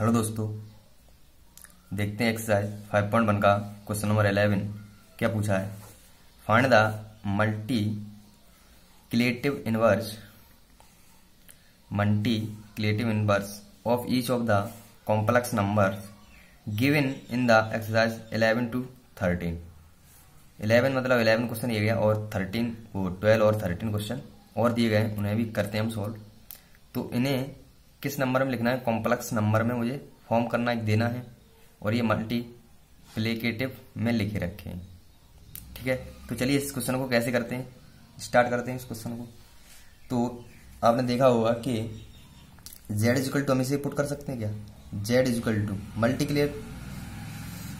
Hello दोस्तों, देखते हैं एक्सरसाइज फाइव पॉइंट वन का क्वेश्चन नंबर इलेवन क्या पूछा है? Find the multiplicative inverse multiplicative inverse of each of the complex numbers given in the exercise eleven to thirteen eleven मतलब eleven question ये गया और थर्टीन वो ट्वेल्व और थर्टीन क्वेश्चन और दिए गए उन्हें भी करते हैं हम सॉल्व तो इन्हें किस नंबर में लिखना है? कॉम्प्लेक्स नंबर में मुझे फॉर्म करना एक देना है और ये मल्टी प्लेकेटिव में लिखे रखे हैं। ठीक है? तो चलिए इस क्वेश्चन को कैसे करते हैं? स्टार्ट करते हैं इस क्वेश्चन को। तो आपने देखा होगा कि जेड इजिकल टू हम इसे पुट कर सकते हैं क्या? Z equal to multi clear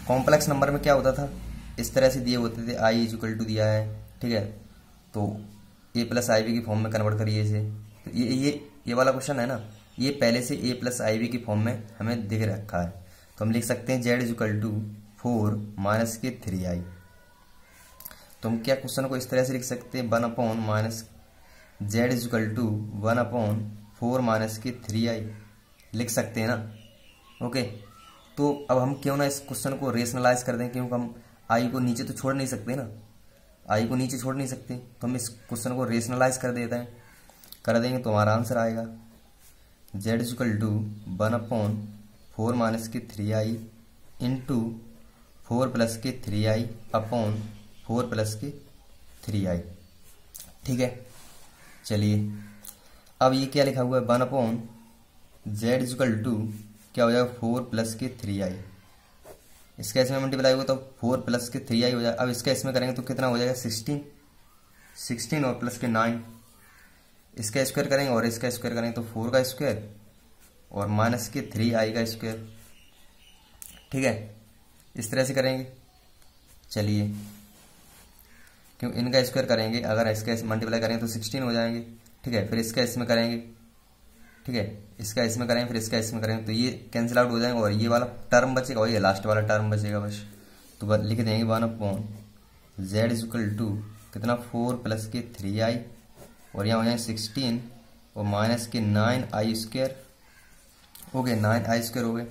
complex number में क्या होता था? इस तरह से दिए होते थे आई इजिकल टू दिया है। ठीक है? तो ए प्लस आई बी की फॉर्म में कन्वर्ट करिए इसे। तो ये ये ये वाला क्वेश्चन है ना? ये पहले से ए प्लस आई बी की फॉर्म में हमें दिख रखा है। तो हम लिख सकते हैं z equal to four minus के थ्री आई तो हम क्या क्वेश्चन को इस तरह से लिख सकते हैं? One upon minus z equal to one upon four minus के थ्री आई लिख सकते हैं ना? ओके तो अब हम क्यों ना इस क्वेश्चन को रेशनलाइज कर दें? क्योंकि हम आई को नीचे तो छोड़ नहीं सकते ना। आई को नीचे छोड़ नहीं सकते। तो हम इस क्वेश्चन को रेशनलाइज कर देते हैं। कर देंगे तो हमारा आंसर आएगा। Z equal to one upon four minus के three i into four plus के three i upon four plus के थ्री आई ठीक है? चलिए। अब ये क्या लिखा हुआ है? One upon z equal to क्या हो जाएगा? फोर प्लस के थ्री आई इसका इसमें मल्टीप्लाई होगा तो फोर प्लस के थ्री आई हो जाएगा अब इसका इसमें करेंगे तो कितना हो जाएगा? सिक्सटीन सिक्सटीन और प्लस के नाइन इसका स्क्वायर करेंगे और इसका स्क्वायर करेंगे तो फोर का स्क्वायर और माइनस के थ्री आई का स्क्वायर। ठीक है? इस तरह से करेंगे। चलिए। क्यों? इनका स्क्वायर करेंगे। अगर इसका मल्टीप्लाई करेंगे तो सिक्सटीन हो जाएँगे। ठीक है? फिर इसका इसमें करेंगे। ठीक है? इसका इसमें करेंगे, फिर इसका इसमें करेंगे। तो ये कैंसिल आउट हो जाएँगे और ये वाला टर्म बचेगा। वही लास्ट वाला टर्म बचेगा बस। तो लिख देंगे one upon z equal to कितना? फोर प्लस के थ्री आई और यहाँ हो जाए सिक्सटीन और माइनस के नाइन आई स्क्र हो गए नाइन आई स्क्र हो गए।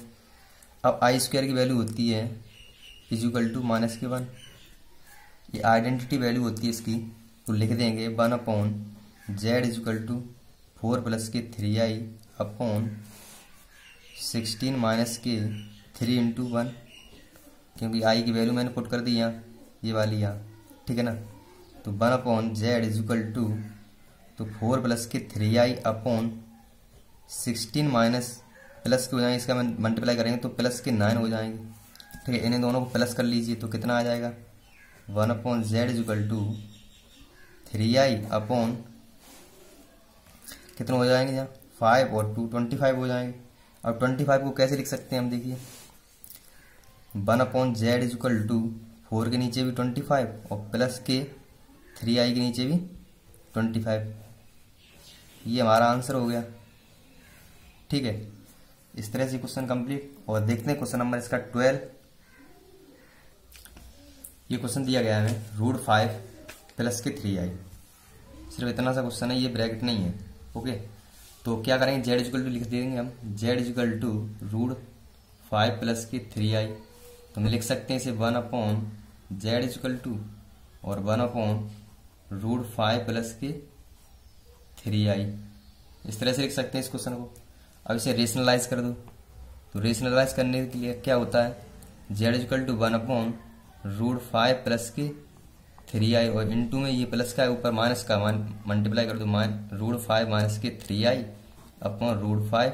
अब आई स्क्र की वैल्यू होती है इजिकल टू माइनस के वन ये आइडेंटिटी वैल्यू होती है इसकी तो लिख देंगे one upon z equal to four plus के three i upon sixteen minus के थ्री इंटू वन क्योंकि आई की वैल्यू मैंने पुट कर दी यहाँ, ये वाली यहाँ, ठीक है ना? तो one upon z equal to तो फोर प्लस के three i upon sixteen minus plus के हो जाएँगे, इसका मल्टीप्लाई करेंगे तो प्लस के नाइन हो जाएँगे। ठीक है, इन्हें दोनों को प्लस कर लीजिए तो कितना आ जाएगा? One upon z equal to three i upon कितने हो जाएँगे यहाँ? फाइव और टू, ट्वेंटी फाइव हो जाएँगे। अब ट्वेंटी फाइव को कैसे लिख सकते हैं हम देखिए। One upon z equal to four के नीचे भी ट्वेंटी फाइव और प्लस के थ्री आई के नीचे भी ट्वेंटी फाइव। ये हमारा आंसर हो गया। ठीक है? इस तरह से क्वेश्चन कंप्लीट और देखते हैं क्वेश्चन नंबर इसका ट्वेल्व ये क्वेश्चन दिया गया है रूट फाइव प्लस के थ्री आई सिर्फ़ इतना सा क्वेश्चन है, ये ब्रैकेट नहीं है। ओके तो क्या करेंगे? जेड इजिकल टू लिख देंगे हम। Z equal to root five plus के थ्री आई तो हम लिख सकते हैं इसे one upon z equal to और one upon root five plus के थ्री आई। इस तरह से लिख सकते हैं इस क्वेश्चन को। अब इसे रेशनलाइज कर दो। तो रेशनलाइज करने के लिए क्या होता है? Z equal to one upon root five plus के थ्री आई और इंटू में ये प्लस का है, ऊपर माइनस का मान मल्टीप्लाई कर दो। माइन रूट फाइव माइनस के three i upon root five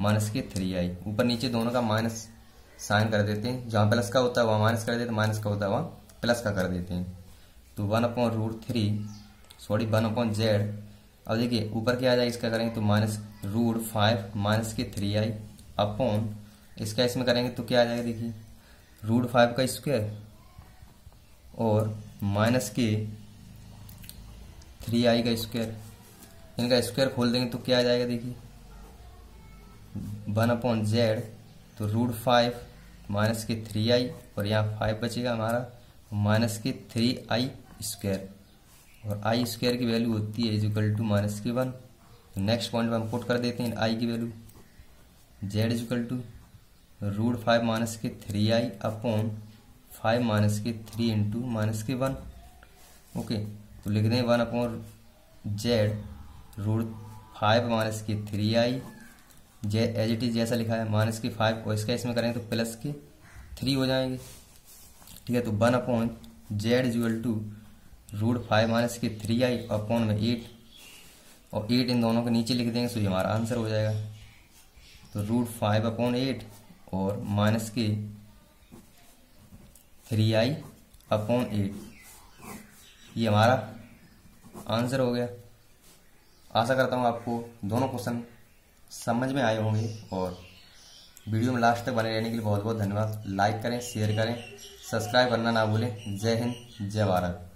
minus के थ्री आई ऊपर नीचे दोनों का माइनस साइन कर देते हैं। जहाँ प्लस का होता है, वहाँ माइनस कर देते हैं। माइनस का होता है, वहाँ प्लस का कर देते हैं। तो one upon root three sorry one upon z अब देखिए, ऊपर क्या आ जाएगा, इसका करेंगे तो माइनस रूट फाइव माइनस के थ्री आई अपॉन इसका इसमें करेंगे तो क्या आ जाएगा, देखिए रूट फाइव का स्क्वायर और माइनस के थ्री आई का स्क्वायर इनका स्क्वायर खोल देंगे तो क्या आ जाएगा, देखिए वन अपॉन जेड तो रूट फाइव माइनस के थ्री आई और यहाँ फाइव बचेगा हमारा, माइनस के थ्री आई स्क्वायर और आई स्क्वायर की वैल्यू होती है इजिकल टू माइनस के वन तो नेक्स्ट पॉइंट में हम पुट कर देते हैं आई की value z equal to root five minus के three i upon five minus के थ्री इंटू माइनस के वन ओके तो लिख दें one upon z root five minus के three i j as it is जैसा लिखा है माइनस के फाइव और इसका इसमें करेंगे तो प्लस के थ्री हो जाएँगे। ठीक है तो one upon z equal to root five minus की थ्री आई अपॉन में एट और एट इन दोनों के नीचे लिख देंगे तो ये हमारा आंसर हो जाएगा। तो रूट फाइव अपॉन एट और माइनस के थ्री आई अपॉन एट ये हमारा आंसर हो गया। आशा करता हूँ आपको दोनों क्वेश्चन समझ में आए होंगे, और वीडियो में लास्ट तक बने रहने के लिए बहुत बहुत धन्यवाद। लाइक करें शेयर करें सब्सक्राइब करना ना भूलें। जय हिंद, जय भारत।